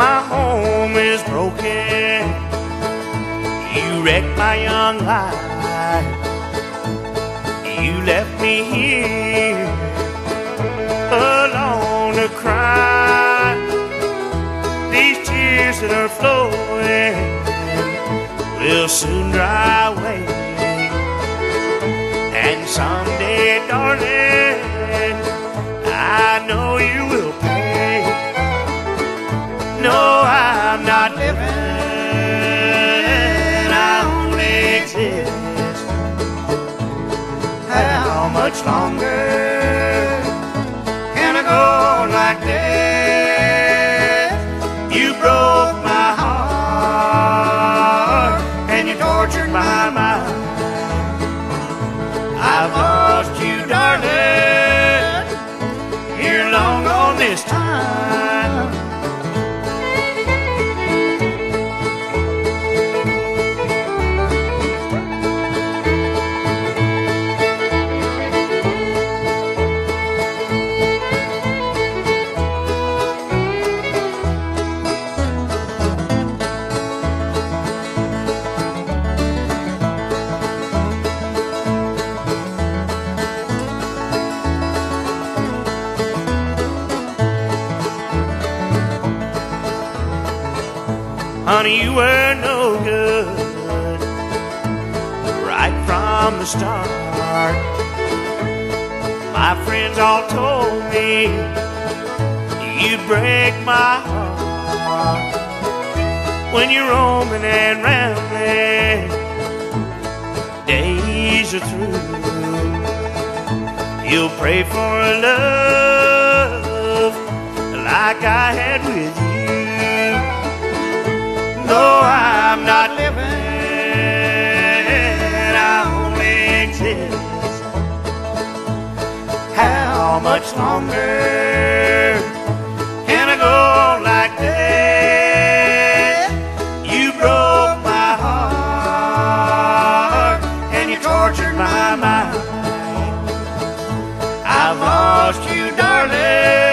My home is broken. You wrecked my young life. You left me here alone to cry. These tears that are flowing will soon dry away. And someday, darling, much longer can I go like this? You broke my heart and you tortured my mind. I've Honey, you were no good right from the start. My friends all told me you'd break my heart when you're roaming and rambling. Days are through. You'll pray for a love like I had with you. No, I'm not living, I only exist. How much longer can I go like this? You broke my heart and you tortured my mind. I've lost you, darling.